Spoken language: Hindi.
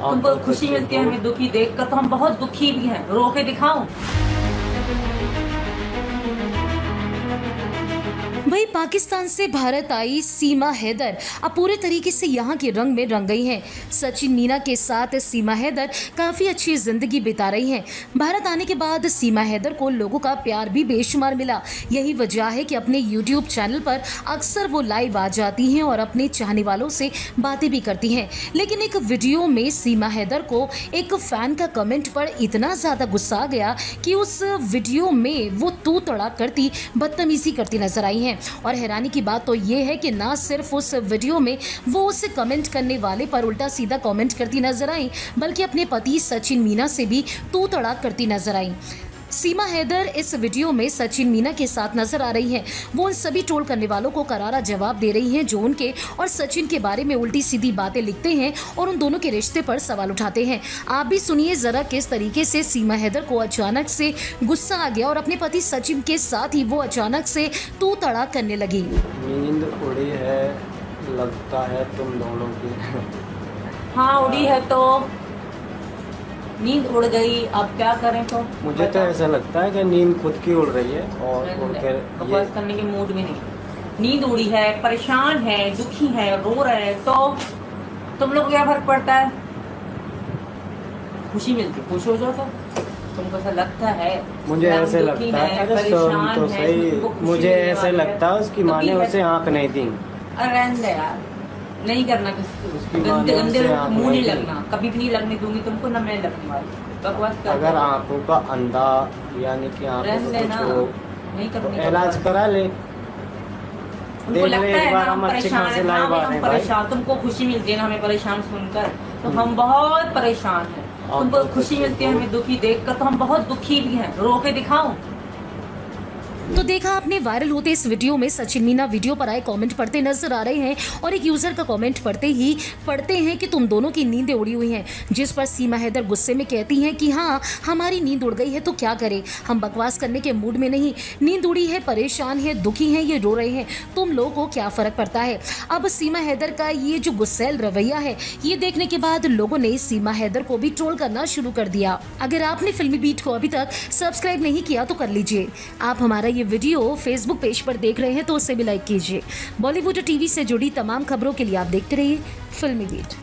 तुमको खुशी मिलती है हमें दुखी देख कर तो हम बहुत दुखी भी हैं। रो के दिखाऊँ? वही पाकिस्तान से भारत आई सीमा हैदर। अब पूरे तरीके से यहाँ के रंग में रंग गई हैं। सचिन मीना के साथ सीमा हैदर काफ़ी अच्छी ज़िंदगी बिता रही हैं। भारत आने के बाद सीमा हैदर को लोगों का प्यार भी बेशुमार मिला। यही वजह है कि अपने यूट्यूब चैनल पर अक्सर वो लाइव आ जाती हैं और अपने चाहने वालों से बातें भी करती हैं। लेकिन एक वीडियो में सीमा हैदर को एक फ़ैन का कमेंट पर इतना ज़्यादा गुस्सा आ गया कि उस वीडियो में वो तू तड़ा करती, बदतमीजी करती नज़र आई हैं। और हैरानी की बात तो ये है कि ना सिर्फ़ उस वीडियो में वो उसे कमेंट करने वाले पर उल्टा सीधा कमेंट करती नज़र आई, बल्कि अपने पति सचिन मीना से भी तू तड़ाक करती नज़र आई। सीमा हैदर इस वीडियो में सचिन मीना के साथ नज़र आ रही हैं। वो उन सभी ट्रोल करने वालों को करारा जवाब दे रही हैं जो उनके और सचिन के बारे में उल्टी सीधी बातें लिखते हैं और उन दोनों के रिश्ते पर सवाल उठाते हैं। आप भी सुनिए जरा किस तरीके से सीमा हैदर को अचानक से गुस्सा आ गया और अपने पति सचिन के साथ ही वो अचानक से तू तड़ा करने लगी। नींद उड़ी है लगता है तुम दोनों की। हाँ उड़ी है तो। नींद उड़ गई अब क्या करें तो? मुझे तो ऐसा लगता है कि नींद खुद की उड़ रही है और उड़ के बकवास करने के मूड में नहीं। नींद उड़ी है परेशान है दुखी है रो रहे हैं तो तुम लोग क्या फ़र्क पड़ता है? खुशी मिलती खुश हो जाओ तो। तुमको ऐसा लगता है मुझे ऐसे लगता है हैं, तो सही मुझे ऐसे लगता है उसकी तो माँ ने उसे आँख नहीं दी। अरे यार। नहीं करना किसी उसकी गंदे मुँह नहीं लगना। कभी भी नहीं लगने दूँगी तुमको ना मैं लगने वाली। बकवास कर अगर आँखों का अंधा यानी कि आँखों को तो इलाज करा ले। उनको लगता है ना हम परेशान हम परेशान तुमको खुशी मिलती है ना हमें परेशान सुनकर। तो हम बहुत परेशान हैं। तुमको खुशी मिलती है हमें दुखी देख कर तो हम बहुत दुखी भी हैं। रो के दिखाऊँ? तो देखा आपने वायरल होते इस वीडियो में सचिन मीना वीडियो पर आए कमेंट पढ़ते नज़र आ रहे हैं और एक यूज़र का कमेंट पढ़ते ही पढ़ते हैं कि तुम दोनों की नींदें उड़ी हुई हैं, जिस पर सीमा हैदर गुस्से में कहती हैं कि हाँ हमारी नींद उड़ गई है तो क्या करें? हम बकवास करने के मूड में नहीं। नींद उड़ी है, परेशान है, दुखी हैं, ये रो रहे हैं। तुम लोगों को क्या फ़र्क पड़ता है? अब सीमा हैदर का ये जो गुस्सेल रवैया है, ये देखने के बाद लोगों ने सीमा हैदर को भी ट्रोल करना शुरू कर दिया। अगर आपने फिल्मी बीट को अभी तक सब्सक्राइब नहीं किया तो कर लीजिए। आप हमारा वीडियो फेसबुक पेज पर देख रहे हैं तो उसे भी लाइक कीजिए। बॉलीवुड टीवी से जुड़ी तमाम खबरों के लिए आप देखते रहिए फिल्मी बीट